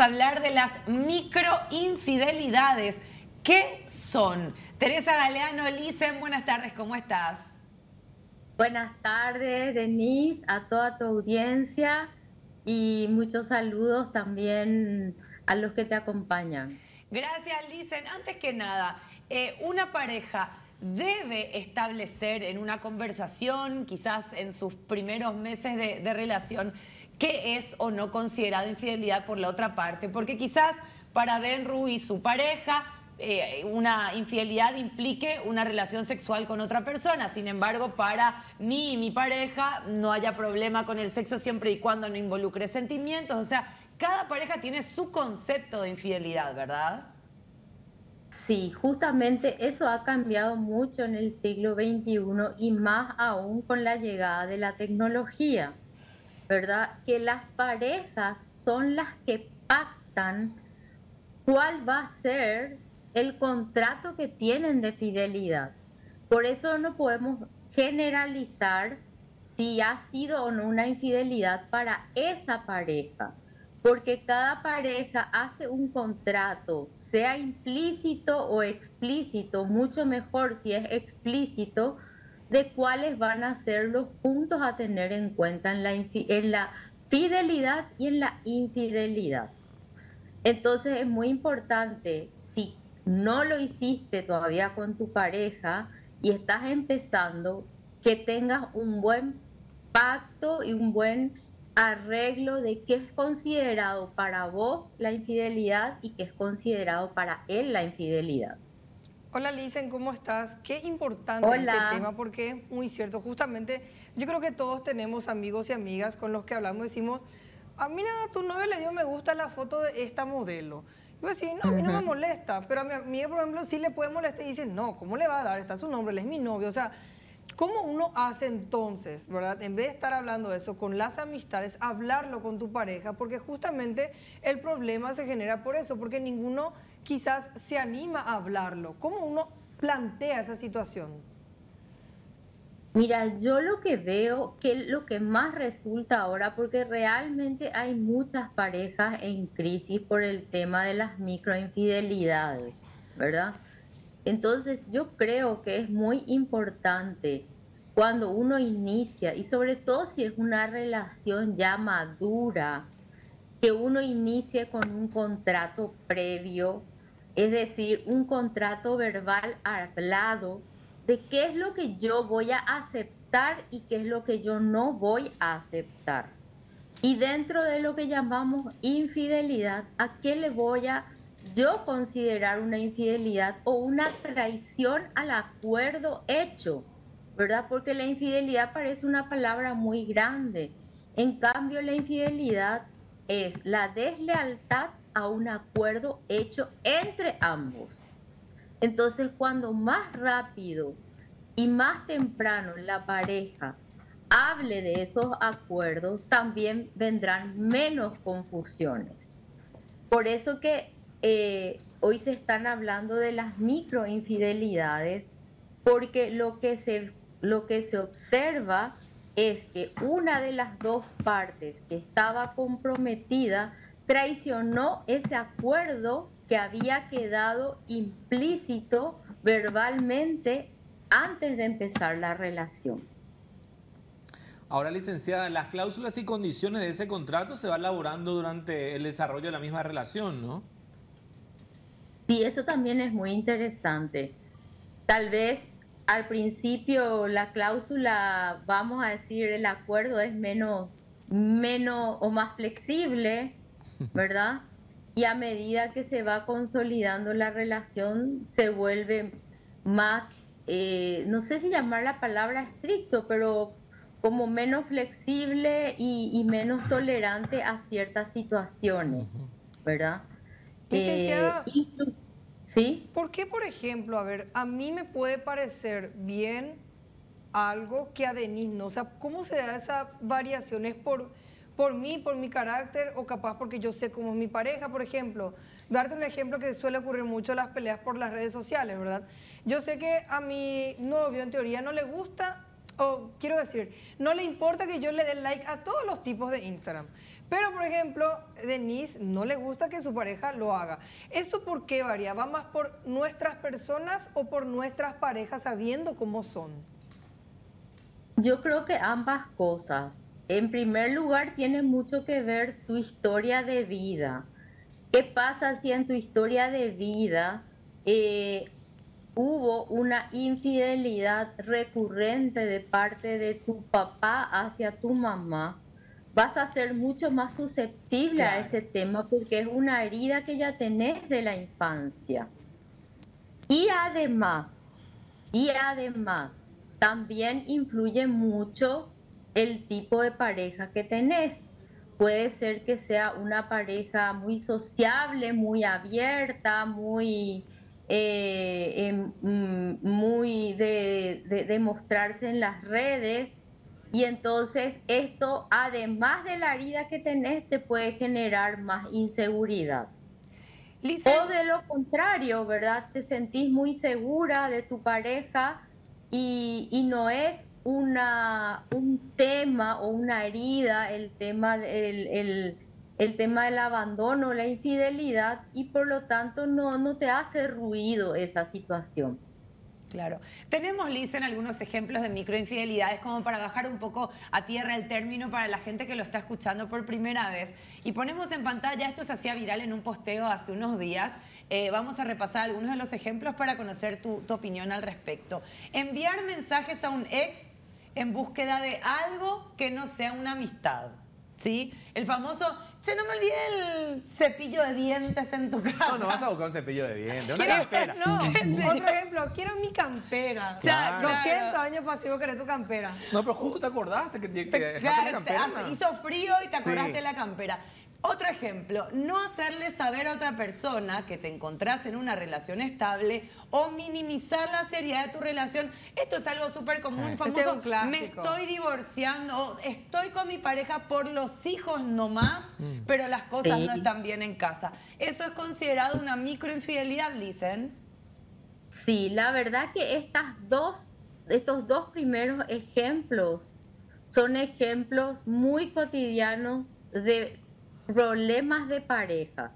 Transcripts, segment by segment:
hablar de las microinfidelidades. ¿Qué son? Teresa Galeano, Lisen, buenas tardes, ¿cómo estás? Buenas tardes, Denise, a toda tu audiencia y muchos saludos también a los que te acompañan. Gracias, Lisen. Antes que nada, eh, una pareja debe establecer en una conversación, quizás en sus primeros meses de relación, qué es o no considerado infidelidad por la otra parte, porque quizás para Denru y su pareja eh, una infidelidad implique una relación sexual con otra persona. Sin embargo, para mí y mi pareja no haya problema con el sexo siempre y cuando no involucre sentimientos. O sea, cada pareja tiene su concepto de infidelidad, ¿verdad? Sí, justamente eso ha cambiado mucho en el siglo XXI y más aún con la llegada de la tecnología. ¿Verdad? Que las parejas son las que pactan cuál va a ser el contrato que tienen de fidelidad. Por eso no podemos generalizar si ha sido o no una infidelidad para esa pareja, porque cada pareja hace un contrato, sea implícito o explícito, mucho mejor si es explícito, de cuáles van a ser los puntos a tener en cuenta en la, en la fidelidad y en la infidelidad. Entonces es muy importante, si no lo hiciste todavía con tu pareja y estás empezando, que tengas un buen pacto y un buen arreglo de qué es considerado para vos la infidelidad y qué es considerado para él la infidelidad. Hola Licen, ¿cómo estás? Qué importante este tema porque es muy cierto. Justamente yo creo que todos tenemos amigos y amigas con los que hablamos decimos, ah, mira, a tu novio le dio me gusta la foto de esta modelo. Yo decía, no, a mí no me molesta, pero a mi amiga, por ejemplo, sí le puede molestar y dice, no, ¿cómo le va a dar? Está su nombre, él es mi novio. O sea, ¿Cómo uno hace entonces, verdad? En vez de estar hablando de eso con las amistades, hablarlo con tu pareja, porque justamente el problema se genera por eso, porque ninguno quizás se anima a hablarlo. ¿Cómo uno plantea esa situación? Mira, yo lo que veo que lo que más resulta ahora, porque realmente hay muchas parejas en crisis por el tema de las microinfidelidades, ¿verdad? Entonces yo creo que es muy importante cuando uno inicia, y sobre todo si es una relación ya madura, que uno inicie con un contrato previo, es decir, un contrato verbal hablado de qué es lo que yo voy a aceptar y qué es lo que yo no voy a aceptar. Y dentro de lo que llamamos infidelidad, ¿a qué le voy a yo considerar una infidelidad o una traición al acuerdo hecho, ¿verdad? Porque la infidelidad parece una palabra muy grande. En cambio, la infidelidad es la deslealtad a un acuerdo hecho entre ambos. Entonces, cuando más rápido y más temprano la pareja hable de esos acuerdos, también vendrán menos confusiones. Por eso que eh, hoy se están hablando de las microinfidelidades porque lo que, se, lo que se observa es que una de las dos partes que estaba comprometida traicionó ese acuerdo que había quedado implícito verbalmente antes de empezar la relación. Ahora, licenciada, las cláusulas y condiciones de ese contrato se van elaborando durante el desarrollo de la misma relación, ¿no? Sí, eso también es muy interesante. Tal vez al principio la cláusula, vamos a decir, el acuerdo es menos, menos o más flexible, ¿verdad? Y a medida que se va consolidando la relación, se vuelve más, eh, no sé si llamar la palabra estricto, pero como menos flexible y, menos tolerante a ciertas situaciones, ¿verdad? Licenciada, eh, ¿sí? ¿Por qué, por ejemplo, a ver, a mí me puede parecer bien algo que a Denise no? O sea, ¿cómo se da esa variación? ¿Es por, por mí, por mi carácter o capaz porque yo sé cómo es mi pareja? Por ejemplo, darte un ejemplo que suele ocurrir mucho en las peleas por las redes sociales, ¿verdad? Yo sé que a mi novio en teoría no le gusta, o quiero decir, no le importa que yo le dé like a todos los tipos de Instagram. Pero, por ejemplo, Denise no le gusta que su pareja lo haga. ¿Eso por qué varía? ¿Va más por nuestras personas o por nuestras parejas sabiendo cómo son? Yo creo que ambas cosas. En primer lugar, tiene mucho que ver tu historia de vida. ¿Qué pasa si en tu historia de vida eh, hubo una infidelidad recurrente de parte de tu papá hacia tu mamá? Vas a ser mucho más susceptible a ese tema porque es una herida que ya tenés de la infancia. Y además, y además, también influye mucho el tipo de pareja que tenés. Puede ser que sea una pareja muy sociable, muy abierta, muy, eh, em, mm, muy de, de, mostrarse en las redes. Y entonces esto, además de la herida que tenés, te puede generar más inseguridad. O de lo contrario, ¿verdad? Te sentís muy segura de tu pareja y, y no es una, un tema o una herida, el tema, el, tema del abandono, la infidelidad, y por lo tanto no, no te hace ruido esa situación. Claro. Tenemos, Liz, en algunos ejemplos de microinfidelidades como para bajar un poco a tierra el término para la gente que lo está escuchando por primera vez. Y ponemos en pantalla, esto se hacía viral en un posteo hace unos días, eh, vamos a repasar algunos de los ejemplos para conocer tu, tu opinión al respecto. Enviar mensajes a un ex en búsqueda de algo que no sea una amistad. ¿Sí? El famoso, che, no me olvidé el cepillo de dientes en tu casa. No, no vas a buscar un cepillo de dientes, una campera. No, otro ejemplo, quiero mi campera. Claro. 200 años pasivo querés tu campera. No, pero justo te acordaste que, que claro, la campera. hizo frío y te acordaste de la campera. Otro ejemplo, no hacerle saber a otra persona que te encontrás en una relación estable o minimizar la seriedad de tu relación. Esto es algo súper común, este famoso. me estoy divorciando, estoy con mi pareja por los hijos nomás, mm. pero las cosas no están bien en casa. ¿Eso es considerado una microinfidelidad, dicen? Sí, la verdad que estas dos, estos dos primeros ejemplos son ejemplos muy cotidianos de problemas de pareja.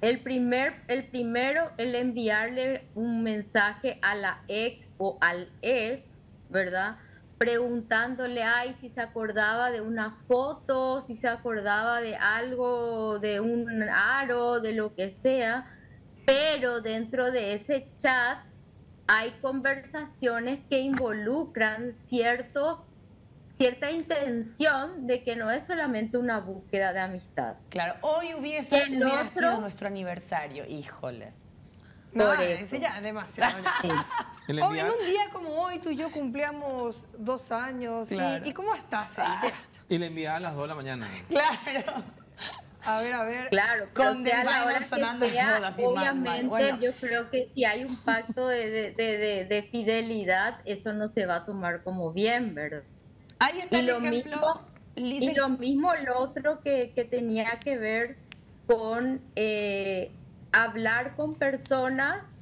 El, primer, el primero, el enviarle un mensaje a la ex o al ex, ¿verdad? Preguntándole, ay, si se acordaba de una foto, si se acordaba de algo, de un aro, de lo que sea, pero dentro de ese chat hay conversaciones que involucran cierto cierta intención de que no es solamente una búsqueda de amistad. Claro, hoy hubiese sido nuestro aniversario, híjole. No, ese ya demasiado. en un día como hoy, tú y yo cumplíamos dos años. Y, cómo estás ahí? Y le enviaba a las dos de la mañana. Claro. A ver, a ver. Claro, con sea, la hora sonando sea, obviamente yo creo que si hay un pacto de, de, de, fidelidad, eso no se va a tomar como bien, ¿verdad? Y lo Mismo, y lo mismo lo otro que, tenía que ver con eh, hablar con personas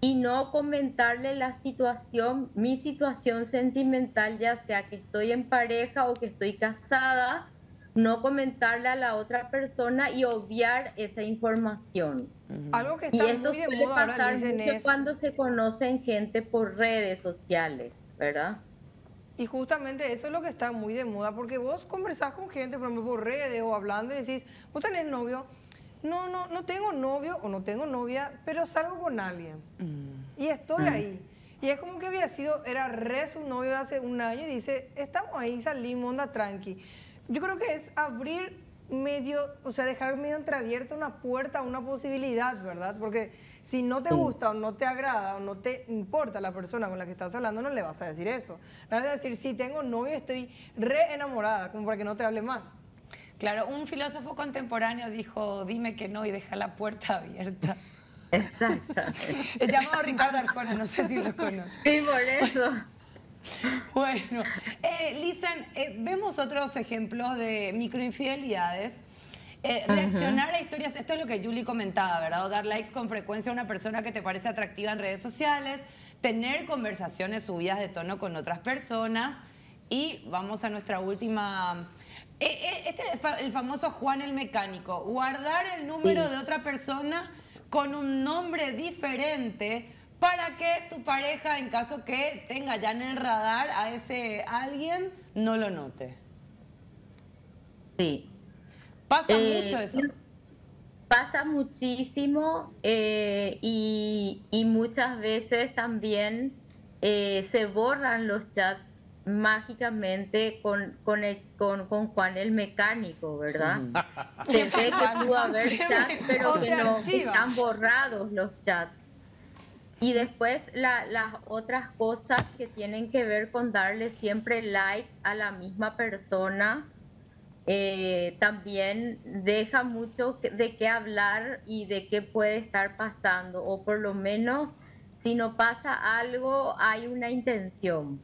y no comentarle la situación, mi situación sentimental, ya sea que estoy en pareja o que estoy casada, no comentarle a la otra persona y obviar esa información. Algo que está y esto muy suele pasar mucho cuando se conocen gente por redes sociales, ¿verdad? Y justamente eso es lo que está muy de moda, porque vos conversás con gente, por ejemplo, por redes o hablando y decís, ¿vos tenés novio? No, no, no tengo novio o no tengo novia, pero salgo con alguien. Mm. Y estoy mm. ahí. Y es como que había sido, era re su novio de hace un año y dice, estamos ahí, salimos, onda tranqui. Yo creo que es abrir medio, o sea, dejar medio entreabierta una puerta, una posibilidad, ¿verdad? Porque si no te gusta o no te agrada o no te importa la persona con la que estás hablando, no le vas a decir eso. Le vas a decir, si tengo novio, estoy re enamorada, como para que no te hable más. Claro, un filósofo contemporáneo dijo, dime que no y deja la puerta abierta. Exacto. Es llamado Ricardo Arjona, no sé si lo conoces. Sí, por eso. Bueno, eh, Lisen, eh, vemos otros ejemplos de microinfidelidades eh, reaccionar a historias, esto es lo que Julie comentaba, ¿verdad? O dar likes con frecuencia a una persona que te parece atractiva en redes sociales, tener conversaciones subidas de tono con otras personas y vamos a nuestra última Eh, eh, este es el famoso Juan el mecánico, guardar el número de otra persona con un nombre diferente para que tu pareja, en caso que tenga ya en el radar a ese alguien, no lo note. Sí. Pasa eh, mucho eso. Pasa muchísimo y, muchas veces también se borran los chats mágicamente con, con, con, Juan el mecánico, ¿verdad? Se ve que pudo haber chats, pero que no están borrados los chats. Y después las otras cosas que tienen que ver con darle siempre like a la misma persona, eh, también deja mucho de qué hablar y de qué puede estar pasando, o por lo menos si no pasa algo, hay una intención.